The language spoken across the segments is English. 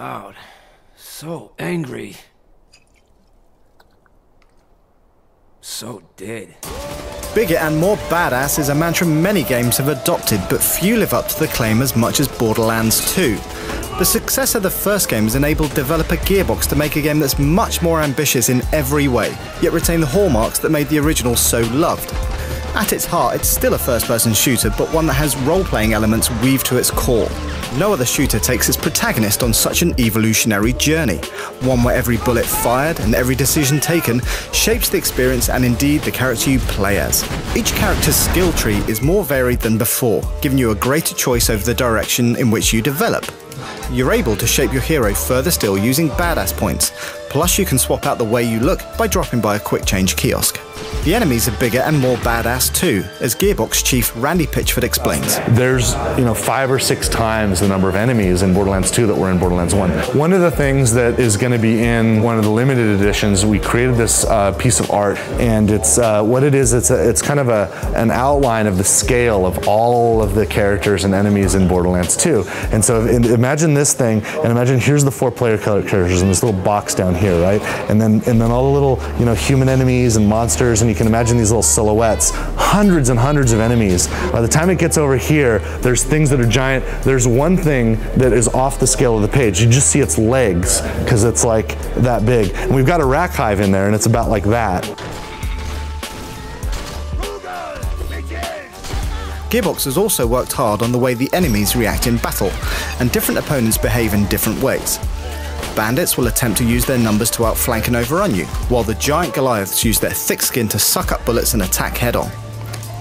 loud. So angry. So dead. Bigger and more badass is a mantra many games have adopted, but few live up to the claim as much as Borderlands 2. The success of the first game has enabled developer Gearbox to make a game that's much more ambitious in every way, yet retain the hallmarks that made the original so loved. At its heart, it's still a first person shooter, but one that has role playing elements weaved to its core. No other shooter takes its protagonist on such an evolutionary journey, one where every bullet fired and every decision taken shapes the experience and indeed the character you play as. Each character's skill tree is more varied than before, giving you a greater choice over the direction in which you develop. You're able to shape your hero further still using badass points, plus you can swap out the way you look by dropping by a quick change kiosk. The enemies are bigger and more badass too, as Gearbox chief Randy Pitchford explains. There's, you know, five or six times the number of enemies in Borderlands 2 that were in Borderlands 1. One of the things that is going to be in one of the limited editions, we created this uh, piece of art, and it's uh, what it is. It's a, it's kind of a an outline of the scale of all of the characters and enemies in Borderlands 2. And so imagine this thing, and imagine here's the four player characters in this little box down here, right? And then and then all the little you know human enemies and monsters and you can imagine these little silhouettes, hundreds and hundreds of enemies. By the time it gets over here, there's things that are giant. There's one thing that is off the scale of the page. You just see its legs because it's like that big. And we've got a Rakk Hive in there and it's about like that. Gearbox has also worked hard on the way the enemies react in battle, and different opponents behave in different ways. Bandits will attempt to use their numbers to outflank and overrun you, while the giant Goliaths use their thick skin to suck up bullets and attack head on.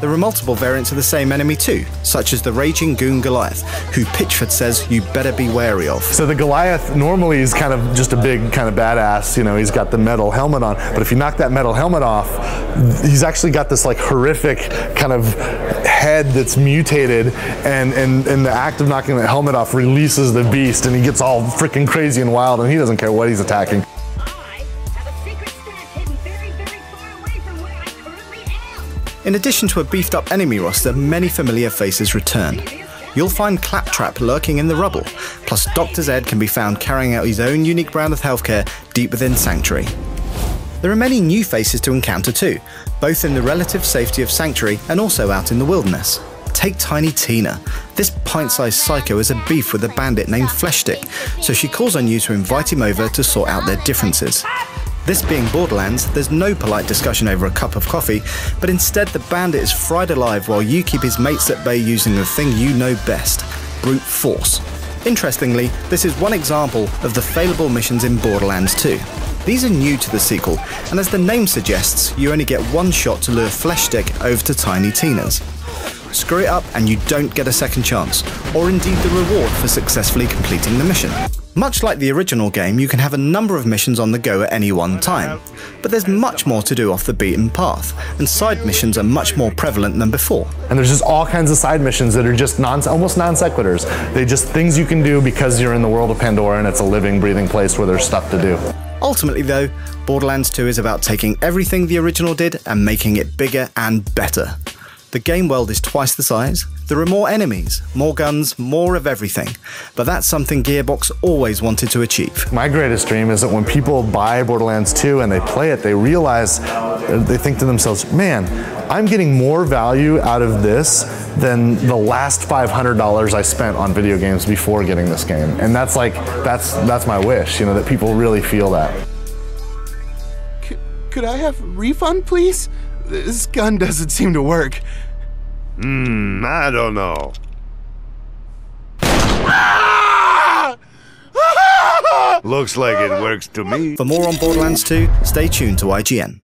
There are multiple variants of the same enemy too, such as the Raging Goon Goliath, who Pitchford says you better be wary of. So the Goliath normally is kind of just a big kind of badass, you know, he's got the metal helmet on, but if you knock that metal helmet off, he's actually got this like horrific kind of head that's mutated and, and, and the act of knocking the helmet off releases the beast and he gets all freaking crazy and wild and he doesn't care what he's attacking. In addition to a beefed up enemy roster, many familiar faces return. You'll find Claptrap lurking in the rubble, plus Dr. Zed can be found carrying out his own unique brand of healthcare deep within Sanctuary. There are many new faces to encounter too, both in the relative safety of Sanctuary and also out in the wilderness. Take Tiny Tina. This pint-sized psycho has a beef with a bandit named Fleshstick, so she calls on you to invite him over to sort out their differences. This being Borderlands, there's no polite discussion over a cup of coffee, but instead the bandit is fried alive while you keep his mates at bay using the thing you know best brute force. Interestingly, this is one example of the failable missions in Borderlands 2. These are new to the sequel, and as the name suggests, you only get one shot to lure Fleshstick over to Tiny Tina's. Screw it up and you don't get a second chance, or indeed the reward for successfully completing the mission. Much like the original game, you can have a number of missions on the go at any one time, but there's much more to do off the beaten path, and side missions are much more prevalent than before. And there's just all kinds of side missions that are just non, almost non sequiturs. They just things you can do because you're in the world of Pandora and it's a living, breathing place where there's stuff to do. Ultimately, though, Borderlands 2 is about taking everything the original did and making it bigger and better. The game world is twice the size, there are more enemies, more guns, more of everything, but that's something Gearbox always wanted to achieve. My greatest dream is that when people buy Borderlands 2 and they play it, they realize, they think to themselves, man, I'm getting more value out of this than the last $500 I spent on video games before getting this game. And that's like, that's, that's my wish, you know, that people really feel that. C could I have a refund, please? This gun doesn't seem to work. Hmm, I don't know. Looks like it works to me. For more on Borderlands 2, stay tuned to IGN.